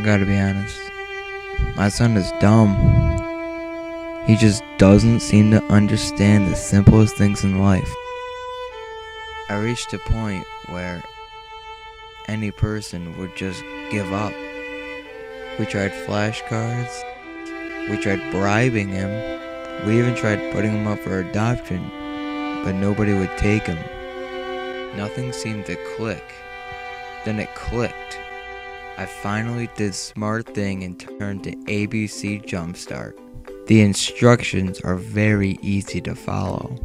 I gotta be honest. My son is dumb. He just doesn't seem to understand the simplest things in life. I reached a point where any person would just give up. We tried flashcards. We tried bribing him. We even tried putting him up for adoption, but nobody would take him. Nothing seemed to click. Then it clicked. I finally did smart thing and turned to ABC Jumpstart. The instructions are very easy to follow.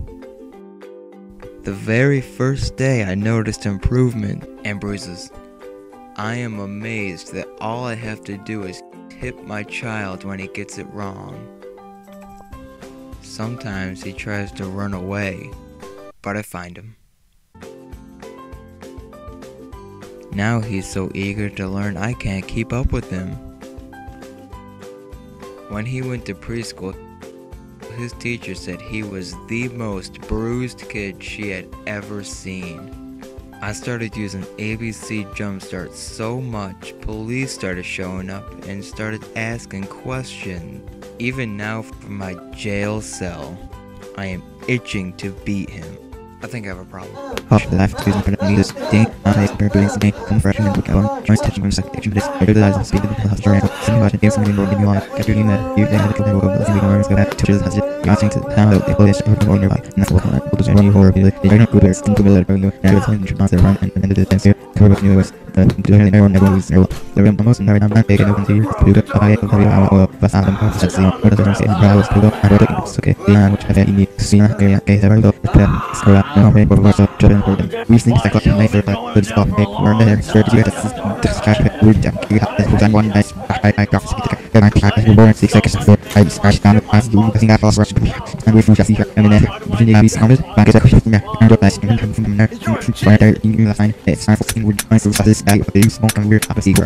The very first day I noticed improvement and bruises. I am amazed that all I have to do is tip my child when he gets it wrong. Sometimes he tries to run away, but I find him. Now he's so eager to learn I can't keep up with him. When he went to preschool, his teacher said he was the most bruised kid she had ever seen. I started using ABC Jumpstart so much, police started showing up and started asking questions. Even now, from my jail cell, I am itching to beat him. I think I have a problem. The left, ding, on ice, per doing something, come fresh and go on, joints touching on second action, this, I realize the speed of the house, during, some watching games, something more than you want, capture your email, you then have to go over, see, arms go back, touches, has it, watching to how the police are going nearby, and that's what I'm going to run you horror, like, they are not good, they're still good, they're going to, and it's when you're run, and then the dance here, cover with new west, uh, doing everyone, never lose their the real most and I'm not taking open to you, to do, I get over our oil, but I'm going to see, what does it say, I was to go, I wrote it, it's okay, the man which I had in the scene, okay, okay, there I go, the scroll up, no, wait, but so, children for them, we think that got my favorite, but it's got me, we're in there, strategy, that's cash, we jump, you got this, one one nice, I, I got to and I tried six seconds before. I scratched down the past doing the thing I rush and Virginia be that you can find it's time for opposite